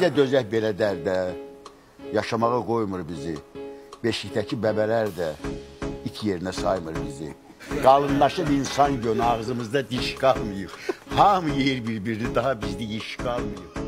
Bizə dözək belə dərdə, yaşamağa qoymur bizi. Beşikdəki bəbələr də it yerinə saymır bizi. Qalınlaşıb insan gönü ağzımızda diş qalmayıb. Hamı yeyir bir-birini, daha bizdə iş qalmayıb.